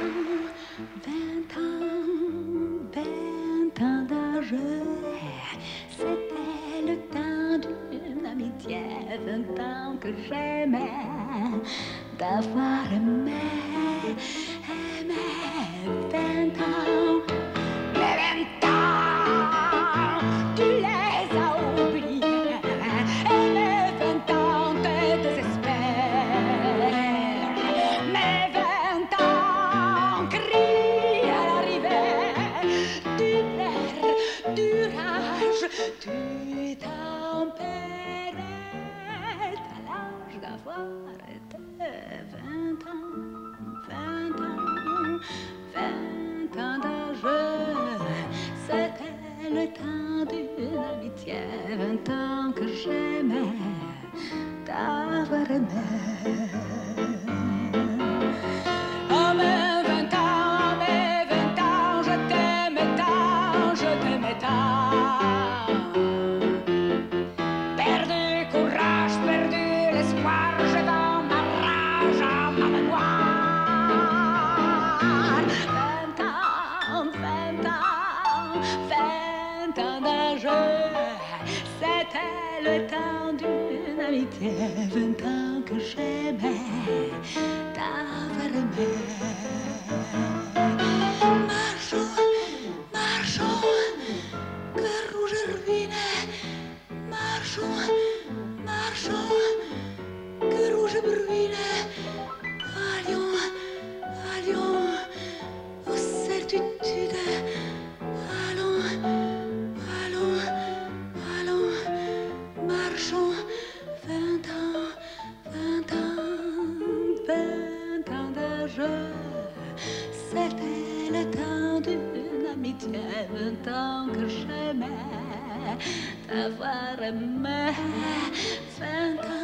vingt ans, vingt ans d'âge. C'était le temps d'une amitié, vingt ans que j'aimais d'avoir aimé, aimé, tempéré à l'âge d'avoir été vingt ans, vingt ans, vingt ans d'âge. C'était le temps d'une amitié, vingt ans que j'aimais d'avoir aimé. Mes vingt ans, mes vingt ans, je t'aimais tant, je t'aimais tant. L'espoir, j'ai dans ma rage à ma mémoire. Vingt ans, vingt ans, vingt ans d'âge, c'était le temps d'une amitié, vingt ans que j'aimais d'avoir aimé. Marchons, marchons, que rouge ruine, marchons, marchons, rouge brûle, allions, allions, aux certitudes, allons, allons, allons, marchons, vingt ans, vingt ans, vingt ans d'âge, c'était le temps d'une amitié, vingt ans que j'aimais d'avoir aimé, vingt ans,